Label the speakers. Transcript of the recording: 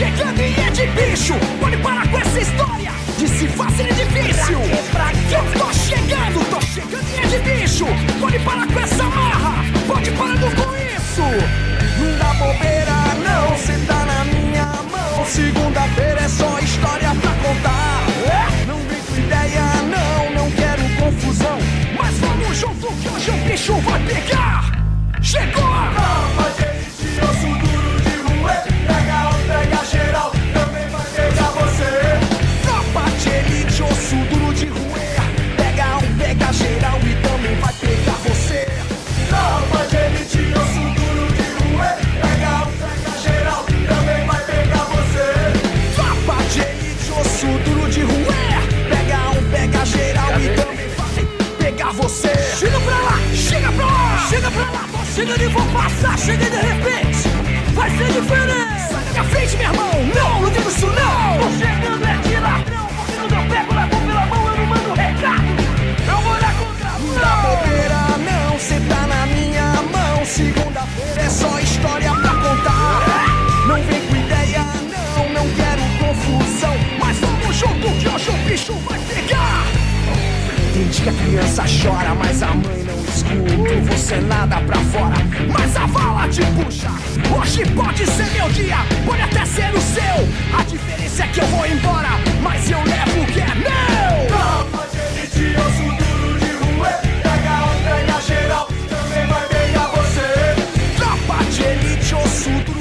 Speaker 1: chegando e é de bicho. Pode parar com essa história de se fácil e difícil. Pra quê? Eu tô chegando, tô chegando e é de bicho. Pode parar com essa marra, pode parando com isso. Não dá bobeira, não, cê tá na minha mão. Segunda-feira é só história pra contar. É? Não com ideia, não, não quero confusão. Mas vamos junto que hoje o bicho vai pegar. Chegou! Calma, chega
Speaker 2: pra
Speaker 1: lá. Tô
Speaker 2: chegando e vou passar, cheguei de repente. Vai ser
Speaker 1: diferente. Sai da minha frente, meu irmão. Não, não digo isso não. Tô
Speaker 2: chegando é de ladrão. Porque quando eu pego, levo pela mão, eu não mando recado. Eu vou na contramão. Não
Speaker 1: dá bobeira, não. Cê tá na minha mão. Segunda-feira é só história pra contar. Não vem com ideia, não. Não quero confusão. Mas vamos junto que hoje o bicho vai pegar. Tem dia que a criança chora, mas a mãe Desculpe, você nada pra fora, mas a vala te puxa. Hoje pode ser meu dia, pode até ser o seu. A diferença é que eu vou embora, mas eu levo o que é meu. Calma,
Speaker 2: de eu sou duro de rua. Pega a outra geral, também vai bem a você.
Speaker 1: Tropa de elite, eu sou duro